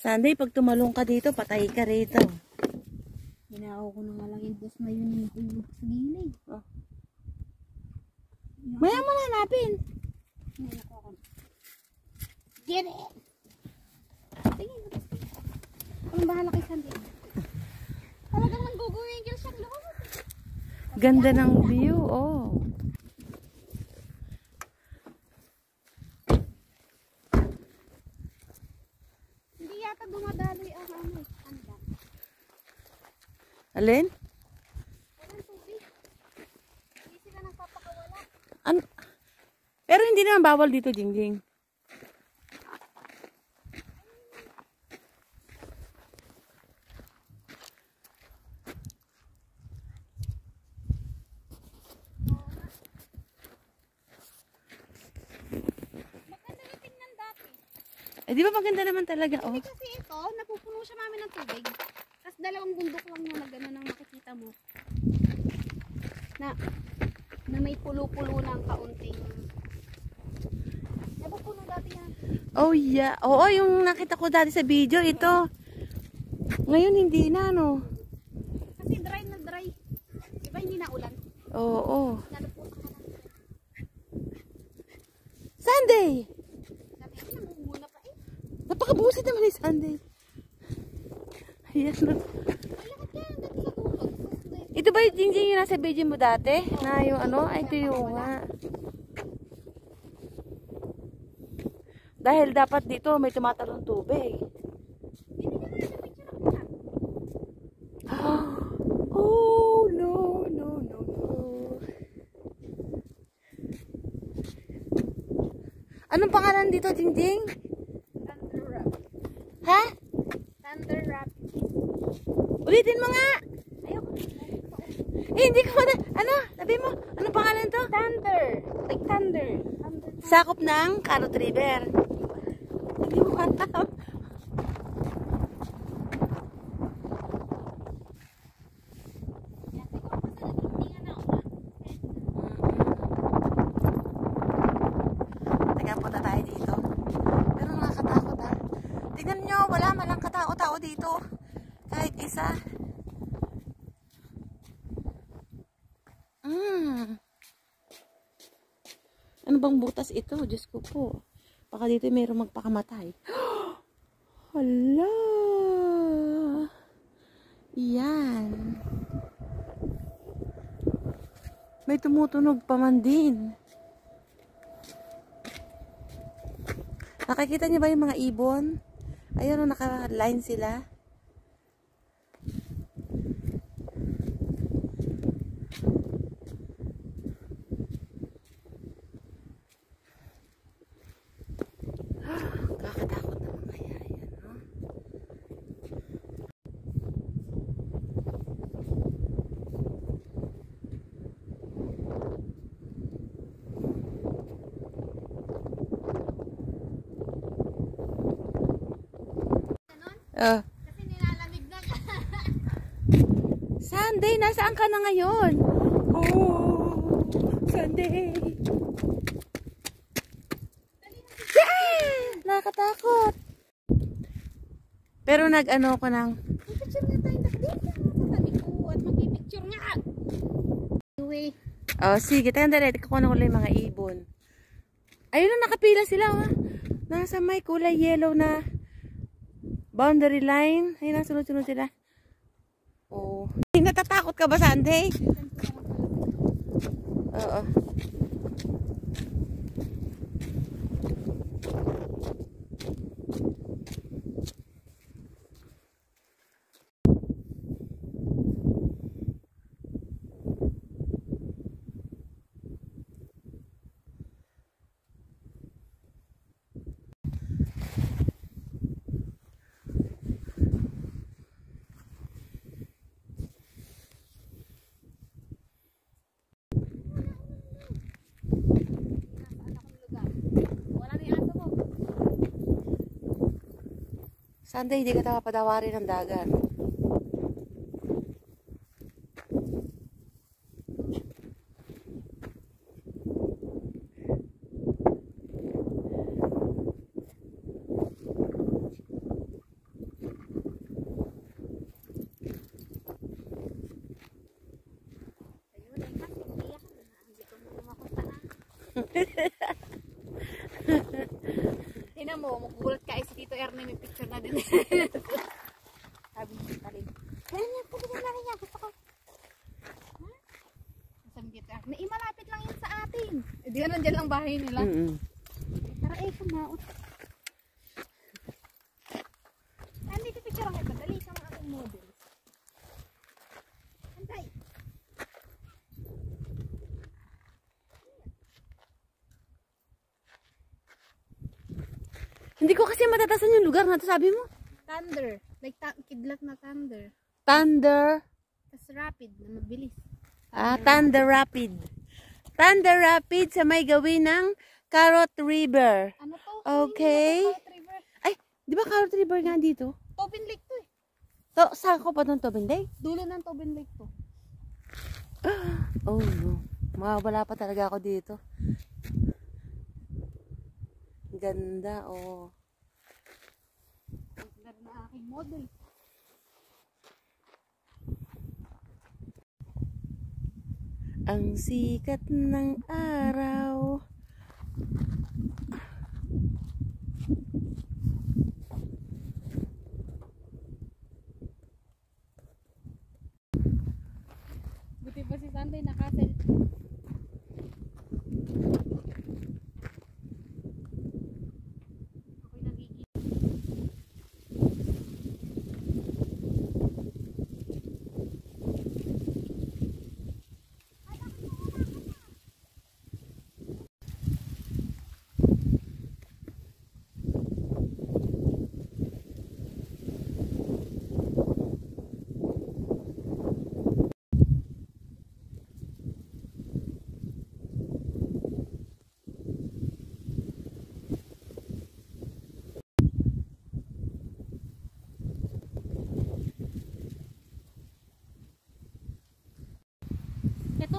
Sunday, pag tumalong ka dito, patay ka rito. Ginagawa ko lang yung dos na yun yung hulog sa gilid. Oh. Maya mo na hanapin. Get it! Tingin mo. Anong bahala kay Sandy? Talagang nangguguwingil siyang loob. Ganda ng view, oh. Hindi yata dumadaloy ang ano. Ano ba? Alin? Walang tubig. Hindi sila nagpapakawala. An Pero hindi naman bawal dito, Jingjing. Eh, di ba maganda naman talaga, oh. Kasi ito, napupuno siya mami ng tubig. Tapos dalawang bundok lang na nagano nang makikita mo. Na, na may pulo-pulo ng kaunting. Napupuno dati yan. Oh, yeah. Oo, yung nakita ko dati sa video, ito. Ngayon, hindi na, no? Kasi dry na dry. Diba hindi na ulan? Oo. Naluputan ka lang. Sunday! Sabi ko, namumuna pa eh. Napakabusit naman ni Sunday. Ayan, no? Malakad ka, hanggang sa dulo. Tapos dahil Ito ba yung Jingjing yung nasa video mo dati? Na yung ano? Ay, ito yung nga. Dahil dapat dito may tumatalong tubig. Oh, no, no, no, no. Anong pangalan dito, Jingjing? Thunder Rap. Ha? Thunder Rap. Ulitin mo nga. Eh, hindi ko na. Ano? Sabi mo, anong pangalan to? Thunder. Like thunder. Thunder. Sakop ng Carrot River. Hindi mo alam. Ha. Tingnan nyo, wala man lang katao-tao dito. Kahit isa. Mm. Bang butas ito? Diyos ko po. Baka dito mayroong magpakamatay. Hala! Yan. May tumutunog pa man din. Nakikita niyo ba yung mga ibon? Ayun, oh, naka-line sila. Kakatakot naman kaya yan, no? Ah. Kasi nilalamig na ka. Sunday, nasaan ka na ngayon? Oh, Sunday. Yeah! Nakakatakot. Pero nag-ano ko ng... Picture nga tayo. Dito sa tabi ko at magpipicture nga. Anyway. Oh, sige, tayo dali. Kukuha ko lang mga ibon. Ayun na, nakapila sila. Oh. Nasa may kulay yellow na boundary line. Ayun na, sunod-sunod sila. Oh. Natatakot ka ba, Sunday? Oo. Nasaan Sunday, hindi kita papadawarin ng dagat. Hehehe picture na din. Sabi ni Tita Lynn, kaya niya, pwede na lang niya, gusto ko. Ha? Sabi ni Tito Ernie, eh, malapit lang yun sa atin. Eh, di ka nandyan lang bahay nila. Mm-mm. Tara, eh, kumaot. Nandito picture ako ito, dali sa mga aking model. Antay. Hindi ko kasi matatasan yung lugar na to, sabi mo. Thunder. Like ta- kidlat na thunder. Thunder. Tapos rapid na mabilis. Ah, Thunder Rapid. Thunder Rapid sa may gawin ng Carrot River. Ano to? Okay. Hindi na to, Carrot River. Ay, di ba Carrot River nga dito? Tobin Lake to eh. To, saan ko pa doon to, Benday? Dulo ng Tobin Lake to. Oh, no. Mawawala pa talaga ako dito. Ganda, oh. Ganda ng aking model. Ang sikat ng araw. Buti pa si Sunday nakasel.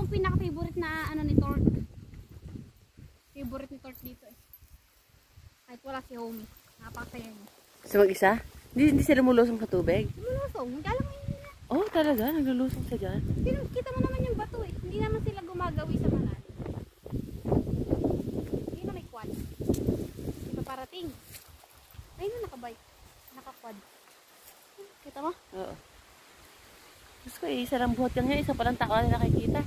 Ang pinaka-favorite na ano ni Tort. Favorite ni Tort dito eh. Kahit wala si Homie. Napakasaya niya. Sa mag-isa? Hindi, hindi sila mulusong sa tubig? Lulusong. Kala mo yun na. Oh, talaga? Naglulusong siya dyan? Pero kita mo naman yung bato eh. Hindi naman sila gumagawi sa malalim. Hindi na may quad. Hindi pa parating. Ayun na nakabike. Naka-quad. Kita mo? Oo. Diyos ko, eh, isa lang buhat yan niya, isa palang tao na nakikita.